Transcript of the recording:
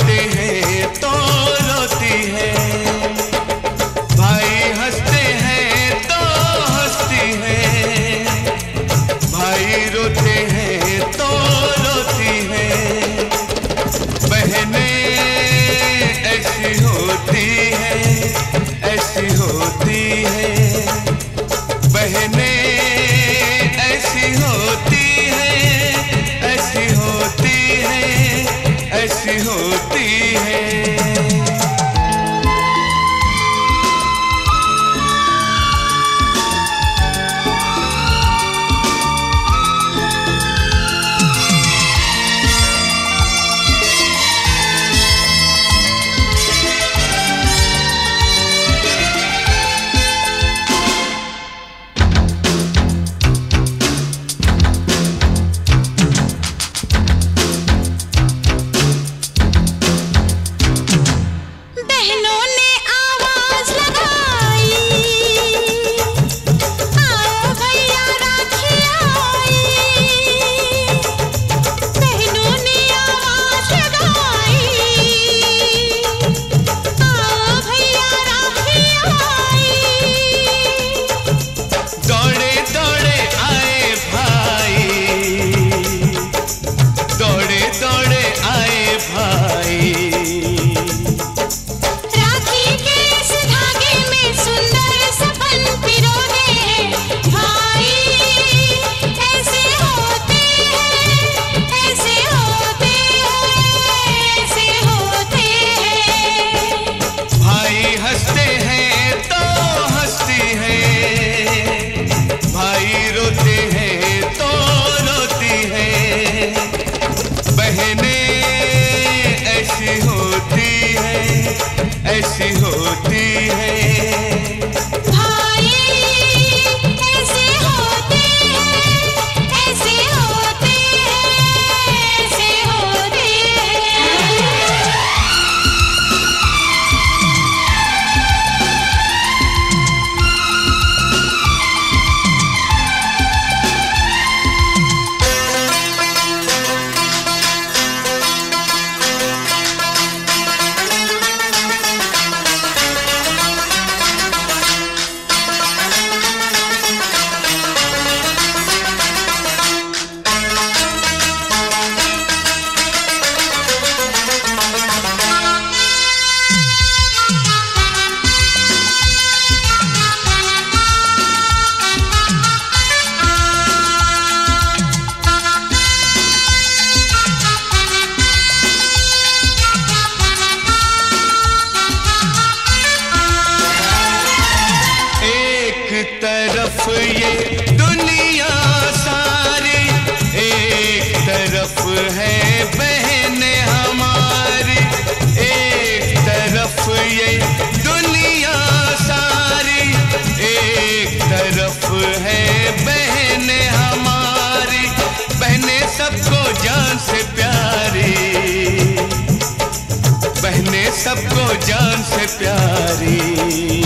है तो रोती है। भाई हँसते हैं तो हंसती है। भाई रोते हैं तो रोती है। बहने ऐसी होती है, ऐसी होती है। बहने होती होती है ऐसी होती तरफ़ ये दुनिया सारी, एक तरफ़ है बहन हमारी, एक तरफ़ ये दुनिया सारी, एक तरफ़ है बहन हमारी, बहने सबको जान से प्यारी, बहने सबको जान से प्यारी।